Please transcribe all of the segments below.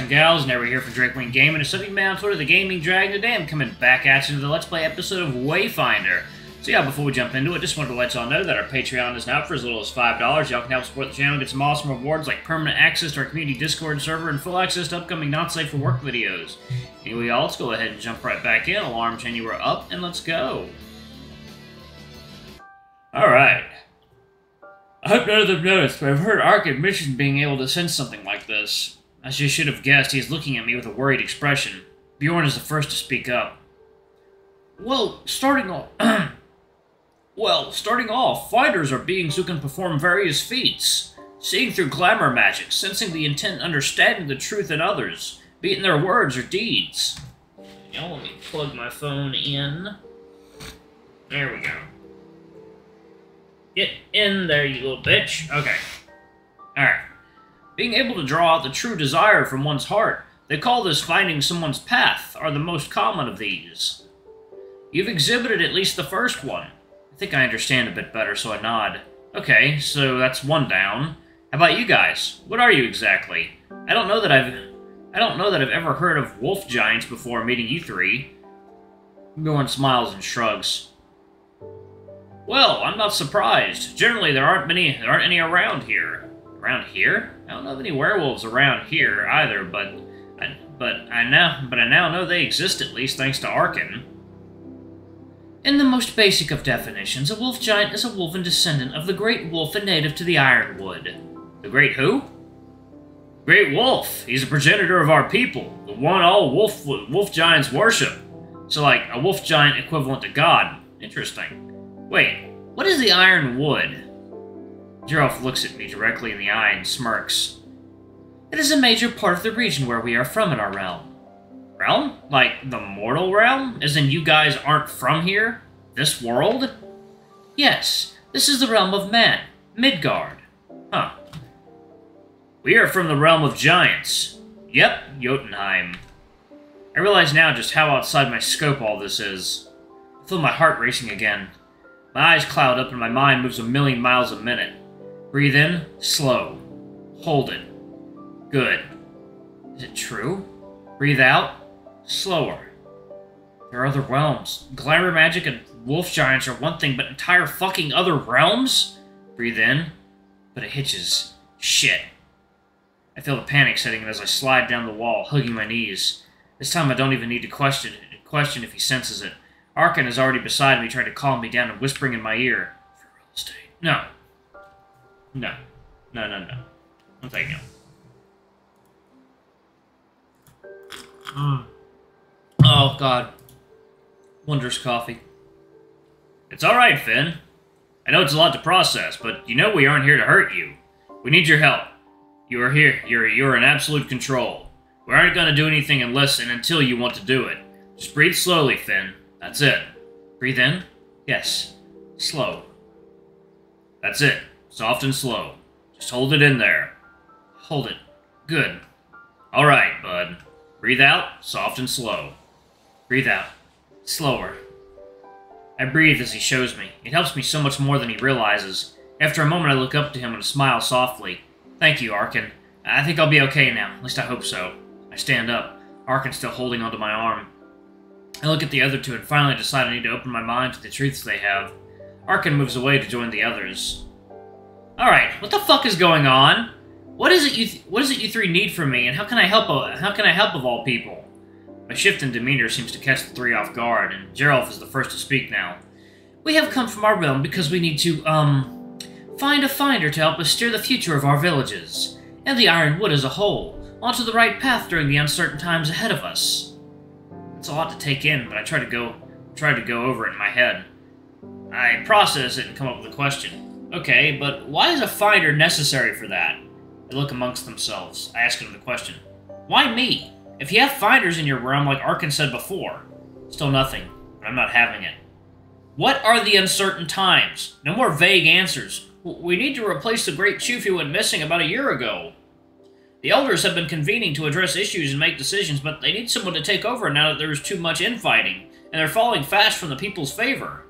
guys and gals, never here for Drakewing Gaming. It's Subject Man on Twitter, the Gaming Dragon. Today I'm coming back at you with the Let's Play episode of Wayfinder. So yeah, before we jump into it, just wanted to let y'all know that our Patreon is now for as little as $5. Y'all can help support the channel and get some awesome rewards like permanent access to our community Discord server and full access to upcoming not safe for work videos. Anyway, y'all, let's go ahead and jump right back in. Alarm chain, you are up, and let's go. Alright. I hope none of them noticed, but I've heard Arkin mention being able to sense something like this. As you should have guessed, he is looking at me with a worried expression. Bjorn is the first to speak up. Well, starting off... well, starting off, finders are beings who can perform various feats. Seeing through glamour magic, sensing the intent understanding the truth in others, be it in their words or deeds. Now let me plug my phone in. There we go. Get in there, you little bitch. Okay. Being able to draw out the true desire from one's heart. They call this finding someone's path, are the most common of these. You've exhibited at least the first one. I think I understand a bit better, so I nod. Okay, so that's one down. How about you guys? What are you exactly? I don't know that I've... I don't know that I've ever heard of wolf giants before meeting you three. Bjorn smiles and shrugs. Well, I'm not surprised. Generally, there aren't many. There aren't any around here. Around here? I don't know of any werewolves around here either, but, I, but I now, but I now know they exist at least thanks to Arkin. In the most basic of definitions, a wolf giant is a wolven descendant of the great wolf and native to the Ironwood. The great who? Great Wolf. He's a progenitor of our people, the one all wolf wolf giants worship. So, like a wolf giant equivalent to God. Interesting. Wait, what is the Iron Wood? Looks at me directly in the eye and smirks. It is a major part of the region where we are from in our realm. Realm? Like the mortal realm? As in you guys aren't from here? This world? Yes, this is the realm of man, Midgard. Huh. We are from the realm of giants. Yep, Jotunheim. I realize now just how outside my scope all this is. I feel my heart racing again. My eyes cloud up and my mind moves a million miles a minute. Breathe in, slow. Hold it. Good. Is it true? Breathe out, slower. There are other realms. Glamour magic and wolf giants are one thing, but entire fucking other realms? Breathe in, but it hitches. Shit. I feel the panic setting in as I slide down the wall, hugging my knees. This time I don't even need to question it, question if he senses it. Arkin is already beside me, trying to calm me down and whispering in my ear. For real estate. No. No. No, no, no. No, thank you. Mm. Oh, God. Wondrous coffee. It's alright, Finn. I know it's a lot to process, but you know we aren't here to hurt you. We need your help. You are here. You're, you're in absolute control. We aren't going to do anything unless and until you want to do it. Just breathe slowly, Finn. That's it. Breathe in. Yes. Slow. That's it. Soft and slow. Just hold it in there. Hold it. Good. Alright, bud. Breathe out, soft and slow. Breathe out. Slower. I breathe as he shows me. It helps me so much more than he realizes. After a moment, I look up to him and smile softly. Thank you, Arkin. I think I'll be okay now. At least I hope so. I stand up, Arkin still holding onto my arm. I look at the other two and finally decide I need to open my mind to the truths they have. Arkin moves away to join the others. Alright, what the fuck is going on? What is it you what is it you three need from me, and how can I help how can I help of all people? My shift in demeanor seems to catch the three off guard, and Geralf is the first to speak now. We have come from our realm because we need to, um, find a finder to help us steer the future of our villages, and the Ironwood as a whole, onto the right path during the uncertain times ahead of us. It's a lot to take in, but I try to go try to go over it in my head. I process it and come up with a question. Okay, but why is a finder necessary for that? They look amongst themselves. I ask them the question. Why me? If you have finders in your realm, like Arkin said before. Still nothing, I'm not having it. What are the uncertain times? No more vague answers. We need to replace the great chief who went missing about a year ago. The elders have been convening to address issues and make decisions, but they need someone to take over now that there is too much infighting, and they're falling fast from the people's favor.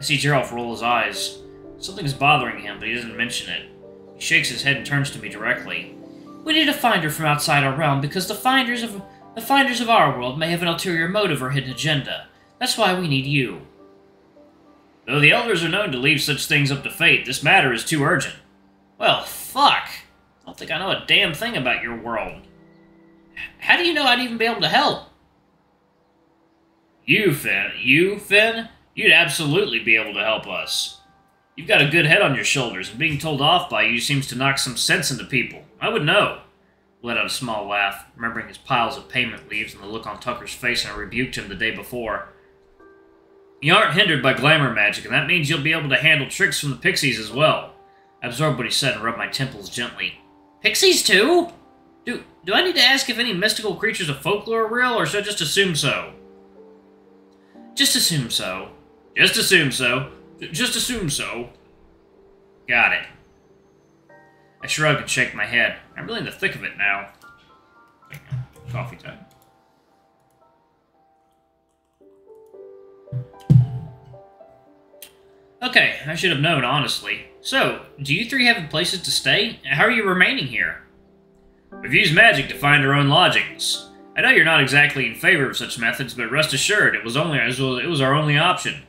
I see Geralf roll his eyes. Something is bothering him, but he doesn't mention it. He shakes his head and turns to me directly. We need a finder from outside our realm because the finders of the finders of our world may have an ulterior motive or hidden agenda. That's why we need you. Though the elders are known to leave such things up to fate, this matter is too urgent. Well, fuck. I don't think I know a damn thing about your world. How do you know I'd even be able to help? You, Finn. You, Finn? You'd absolutely be able to help us. You've got a good head on your shoulders, and being told off by you seems to knock some sense into people. I would know. Let out a small laugh, remembering his piles of payment leaves and the look on Tucker's face when I rebuked him the day before. You aren't hindered by glamour magic, and that means you'll be able to handle tricks from the pixies as well. I absorbed what he said and rubbed my temples gently. Pixies too? Do do I need to ask if any mystical creatures of folklore are real, or should I just assume so? Just assume so. Just assume so. Just assume so. Got it. I shrug and shake my head. I'm really in the thick of it now. Coffee time. Okay, I should have known, honestly. So, do you three have places to stay? How are you remaining here? We've used magic to find our own lodgings. I know you're not exactly in favor of such methods, but rest assured, it was only as it was our only option.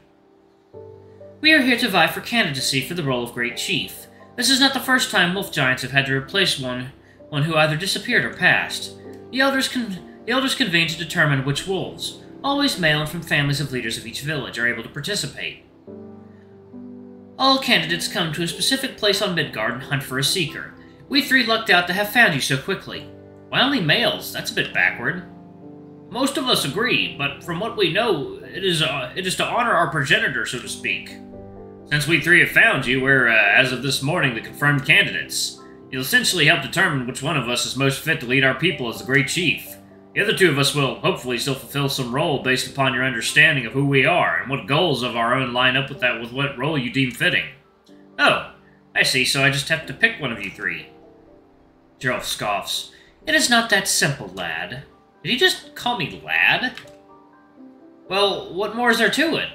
We are here to vie for candidacy for the role of Great Chief. This is not the first time wolf giants have had to replace one, one who either disappeared or passed. The elders, con the elders convene to determine which wolves, always male and from families of leaders of each village, are able to participate. All candidates come to a specific place on Midgard and hunt for a seeker. We three lucked out to have found you so quickly. Why only males? That's a bit backward. Most of us agree, but from what we know, it is uh, it is to honor our progenitor, so to speak. Since we three have found you, we're, uh, as of this morning, the confirmed candidates. You'll essentially help determine which one of us is most fit to lead our people as the Great Chief. The other two of us will hopefully still fulfill some role based upon your understanding of who we are and what goals of our own line up with that with what role you deem fitting. Oh, I see, so I just have to pick one of you three. Geralt scoffs. It is not that simple, lad. Did you just call me lad? Well, what more is there to it?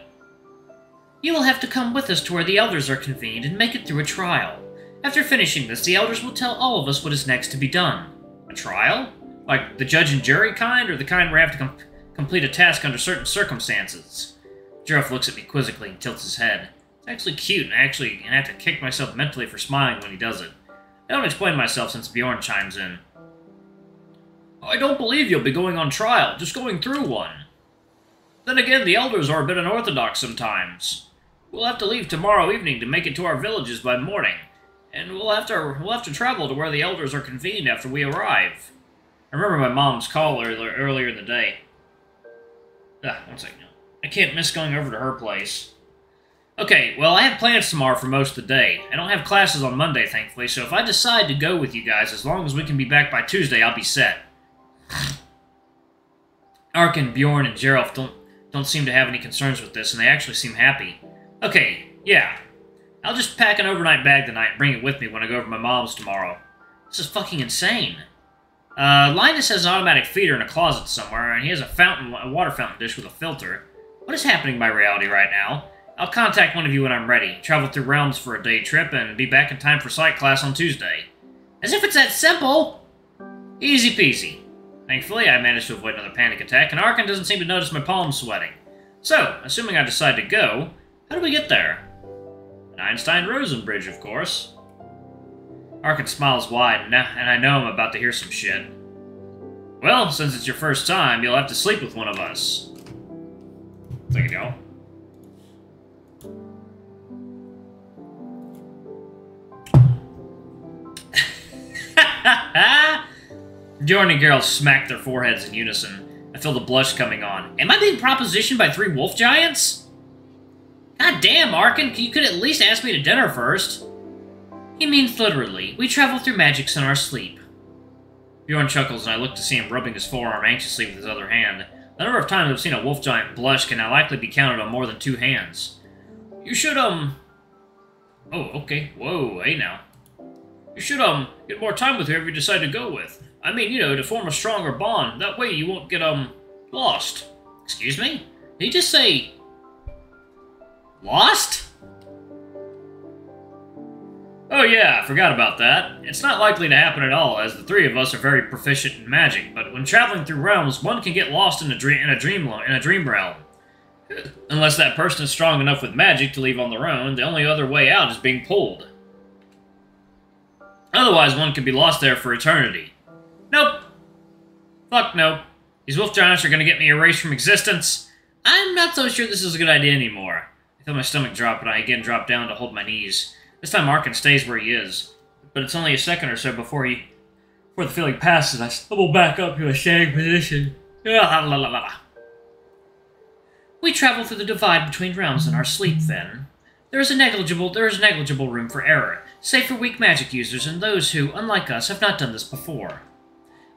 You will have to come with us to where the elders are convened and make it through a trial. After finishing this, the elders will tell all of us what is next to be done. A trial? Like the judge and jury kind, or the kind where I have to com complete a task under certain circumstances? Geralf looks at me quizzically and tilts his head. It's actually cute, and I actually have to kick myself mentally for smiling when he does it. I don't explain myself since Bjorn chimes in. I don't believe you'll be going on trial, just going through one. Then again, the elders are a bit unorthodox sometimes. We'll have to leave tomorrow evening to make it to our villages by morning, and we'll have to we'll have to travel to where the elders are convened after we arrive. I remember my mom's call earlier earlier in the day. Ah, one second. I can't miss going over to her place. Okay, well, I have plans tomorrow for most of the day. I don't have classes on Monday, thankfully, so if I decide to go with you guys, as long as we can be back by Tuesday, I'll be set. Arkin, Bjorn, and Geralf don't, don't seem to have any concerns with this, and they actually seem happy. Okay, yeah. I'll just pack an overnight bag tonight and bring it with me when I go over to my mom's tomorrow. This is fucking insane. Uh, Linus has an automatic feeder in a closet somewhere, and he has a fountain, a water fountain dish with a filter. What is happening in my reality right now? I'll contact one of you when I'm ready, travel through realms for a day trip, and be back in time for psych class on Tuesday. As if it's that simple! Easy peasy. Thankfully, I managed to avoid another panic attack, and Arkin doesn't seem to notice my palms sweating. So, assuming I decide to go, how do we get there? An Einstein-Rosen bridge, of course. Arkin smiles wide, and I know I'm about to hear some shit. Well, since it's your first time, you'll have to sleep with one of us. Take it, y'all. Bjorn and Geralt smack their foreheads in unison. I feel the blush coming on. Am I being propositioned by three wolf giants? God damn, Arkin, you could at least ask me to dinner first. He means literally. We travel through magics in our sleep. Bjorn chuckles, and I look to see him rubbing his forearm anxiously with his other hand. The number of times I've seen a wolf giant blush can now likely be counted on more than two hands. You should, um... Oh, okay. Whoa, hey now. You should, um, get more time with whoever you decide to go with. I mean, you know, to form a stronger bond. That way you won't get, um, lost. Excuse me? Did he just say Lost? Oh yeah, I forgot about that. It's not likely to happen at all, as the three of us are very proficient in magic, but when traveling through realms, one can get lost in a dream in a dream in a dream realm. Unless that person is strong enough with magic to leave on their own, the only other way out is being pulled. Otherwise, one could be lost there for eternity. Nope. Fuck nope. These wolf giants are gonna get me erased from existence. I'm not so sure this is a good idea anymore. I feel my stomach drop and I again drop down to hold my knees. This time Arkin stays where he is. But it's only a second or so before he before the feeling passes, I stumble back up to a standing position. Ah, we travel through the divide between realms in our sleep, then. There is a negligible there is negligible room for error, save for weak magic users and those who, unlike us, have not done this before.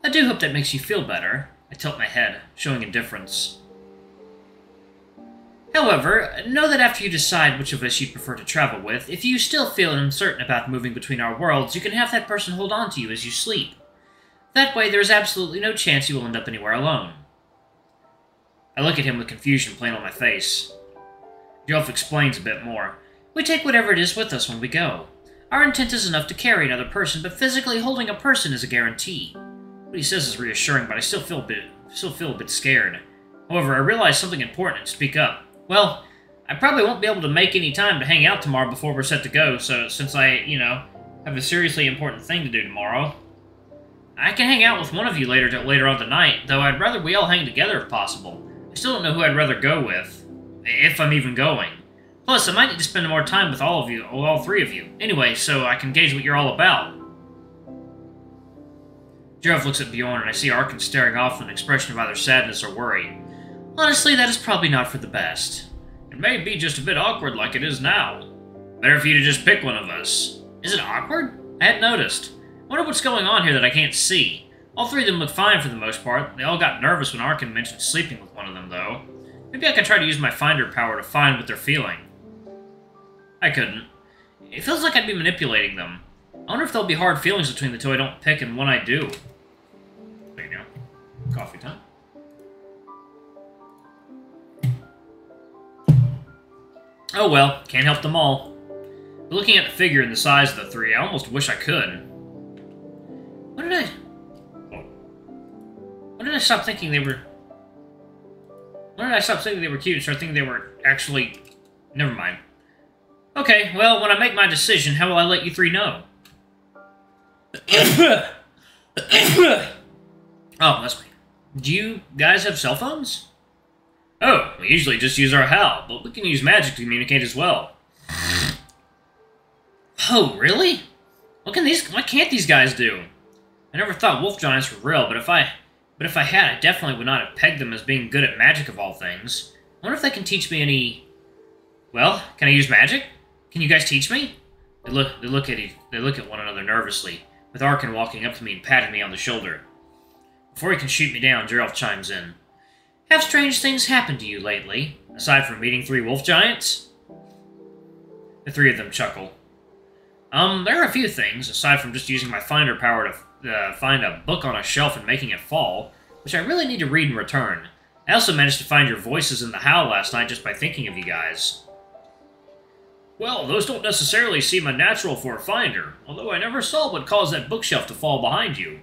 I do hope that makes you feel better. I tilt my head, showing indifference. However, know that after you decide which of us you'd prefer to travel with, if you still feel uncertain about moving between our worlds, you can have that person hold on to you as you sleep. That way, there is absolutely no chance you will end up anywhere alone. I look at him with confusion plain on my face. Jolf explains a bit more. We take whatever it is with us when we go. Our intent is enough to carry another person, but physically holding a person is a guarantee. What he says is reassuring, but I still feel a bit, still feel a bit scared. However, I realize something important and speak up. Well, I probably won't be able to make any time to hang out tomorrow before we're set to go, so since I, you know, have a seriously important thing to do tomorrow, I can hang out with one of you later later on tonight, though I'd rather we all hang together if possible. I still don't know who I'd rather go with, if I'm even going. Plus, I might need to spend more time with all of you, or all three of you. Anyway, so I can gauge what you're all about. Geralf looks at Bjorn, and I see Arkin staring off with an expression of either sadness or worry. Honestly, that is probably not for the best. It may be just a bit awkward like it is now. Better for you to just pick one of us. Is it awkward? I hadn't noticed. I wonder what's going on here that I can't see. All three of them look fine for the most part. They all got nervous when Arkin mentioned sleeping with one of them, though. Maybe I can try to use my finder power to find what they're feeling. I couldn't. It feels like I'd be manipulating them. I wonder if there'll be hard feelings between the two I don't pick and one I do. There you go. Coffee time. Oh well, can't help them all. But looking at the figure and the size of the three, I almost wish I could. What did I... When did I stop thinking they were... When did I stop thinking they were cute and start thinking they were actually... Never mind. Okay, well, when I make my decision, how will I let you three know? oh, that's me. Do you guys have cell phones? Oh, we usually just use our howl, but we can use magic to communicate as well. Oh, really? What can these? What can't these guys do? I never thought wolf giants were real, but if I, but if I had, I definitely would not have pegged them as being good at magic of all things. I wonder if they can teach me any. Well, can I use magic? Can you guys teach me? They look. They look at. They look at one another nervously, with Arkin walking up to me and patting me on the shoulder. Before he can shoot me down, Geralt chimes in. Have strange things happened to you lately, aside from meeting three wolf giants? The three of them chuckle. Um, there are a few things, aside from just using my finder power to uh, find a book on a shelf and making it fall, which I really need to read in return. I also managed to find your voices in the howl last night just by thinking of you guys. Well, those don't necessarily seem unnatural for a finder, although I never saw what caused that bookshelf to fall behind you.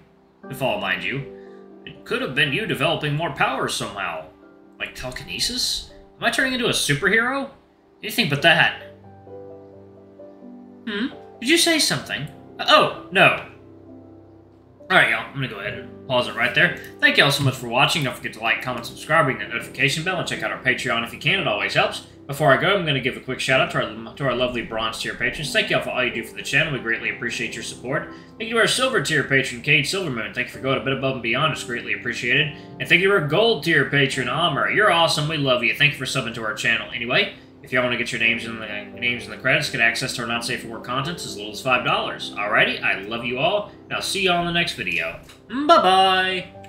To fall, mind you. It could have been you developing more powers somehow. Like telekinesis? Am I turning into a superhero? Anything but that. Hmm? Did you say something? Uh, oh, no. Alright, y'all. I'm gonna go ahead and pause it right there. Thank y'all so much for watching. Don't forget to like, comment, subscribe, ring that notification bell, and check out our Patreon if you can. It always helps. Before I go, I'm going to give a quick shout out to our, to our lovely bronze tier patrons. Thank you all for all you do for the channel. We greatly appreciate your support. Thank you to our silver tier patron, Cade Silvermoon. Thank you for going a bit above and beyond. It's greatly appreciated. And thank you to our gold tier patron, Amr. You're awesome. We love you. Thank you for subbing to our channel. Anyway, if y'all want to get your names in the names in the credits, get access to our not safe for work content as little as $5. Alrighty, I love you all, and I'll see you all in the next video. Bye-bye!